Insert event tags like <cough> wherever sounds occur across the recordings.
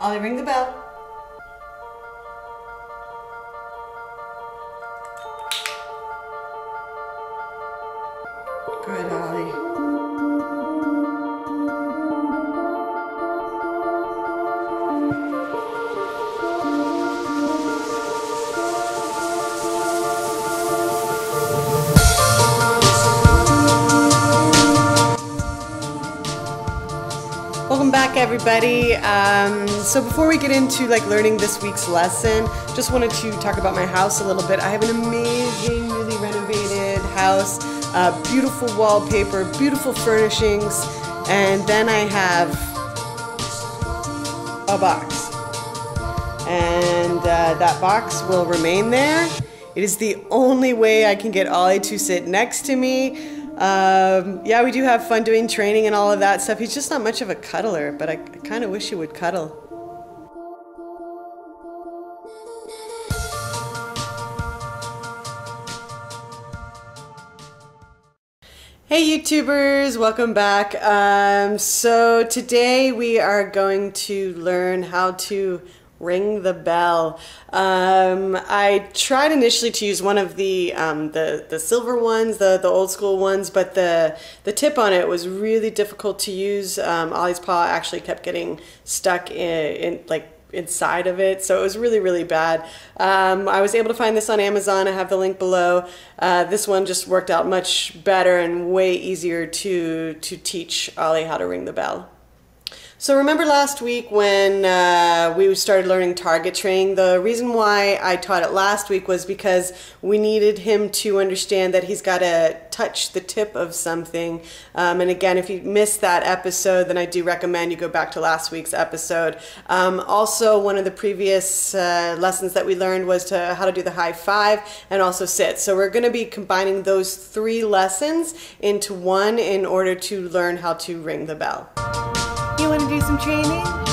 Ollie, ring the bell. Good, Ollie. Welcome back, everybody. Um, so before we get into like learning this week's lesson, just wanted to talk about my house a little bit. I have an amazing, newly renovated house, uh, beautiful wallpaper, beautiful furnishings, and then I have a box, and uh, that box will remain there. It is the only way I can get Ollie to sit next to me. Um, yeah, we do have fun doing training and all of that stuff. He's just not much of a cuddler, but I, I kind of wish he would cuddle. Hey YouTubers, welcome back. Um, so today we are going to learn how to ring the bell. Um, I tried initially to use one of the um, the the silver ones, the the old school ones, but the the tip on it was really difficult to use. Um, Ollie's paw actually kept getting stuck in, in like inside of it so it was really really bad um, i was able to find this on amazon i have the link below uh, this one just worked out much better and way easier to to teach ollie how to ring the bell so remember last week when uh, we started learning target training? The reason why I taught it last week was because we needed him to understand that he's got to touch the tip of something. Um, and again, if you missed that episode, then I do recommend you go back to last week's episode. Um, also, one of the previous uh, lessons that we learned was to how to do the high five and also sit. So we're going to be combining those three lessons into one in order to learn how to ring the bell. Do some training?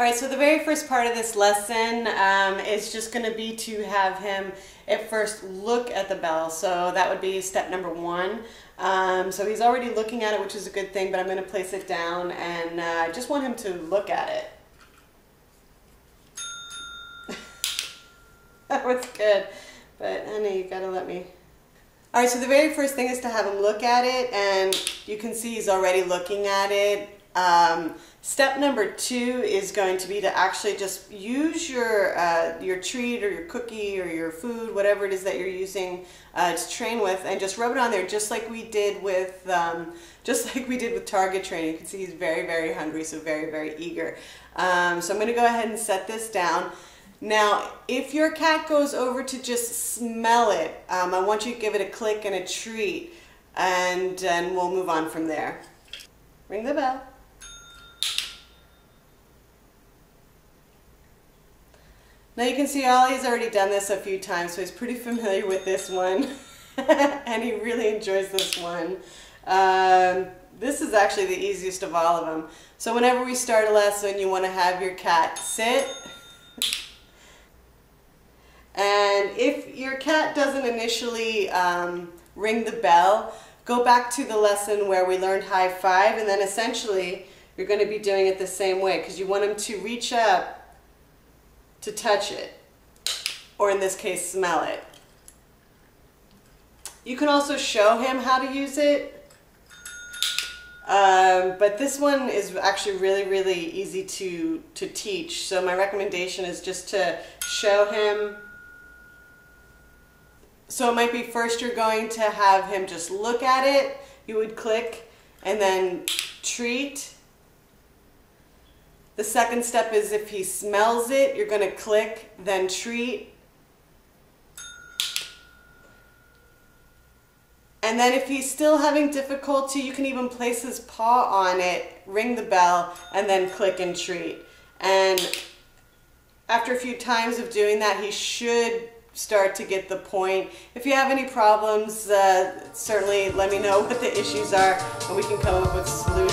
All right, so the very first part of this lesson um, is just going to be to have him at first look at the bell. So that would be step number one. Um, so he's already looking at it, which is a good thing, but I'm going to place it down and uh, I just want him to look at it. <laughs> that was good, but honey, you got to let me. All right, so the very first thing is to have him look at it, and you can see he's already looking at it. Um, step number two is going to be to actually just use your uh, your treat or your cookie or your food, whatever it is that you're using uh, to train with, and just rub it on there, just like we did with um, just <laughs> like we did with target training. You can see he's very very hungry, so very very eager. Um, so I'm going to go ahead and set this down. Now, if your cat goes over to just smell it, um, I want you to give it a click and a treat, and then we'll move on from there. Ring the bell. Now you can see Ollie's already done this a few times, so he's pretty familiar with this one, <laughs> and he really enjoys this one. Um, this is actually the easiest of all of them. So whenever we start a lesson, you want to have your cat sit. And if your cat doesn't initially um, ring the bell, go back to the lesson where we learned high five, and then essentially you're going to be doing it the same way because you want him to reach up to touch it, or in this case, smell it. You can also show him how to use it, um, but this one is actually really, really easy to, to teach. So my recommendation is just to show him. So it might be first you're going to have him just look at it, you would click, and then treat, the second step is if he smells it, you're going to click, then treat. And then if he's still having difficulty, you can even place his paw on it, ring the bell, and then click and treat. And after a few times of doing that, he should start to get the point. If you have any problems, uh, certainly let me know <laughs> what the issues are and we can come up with a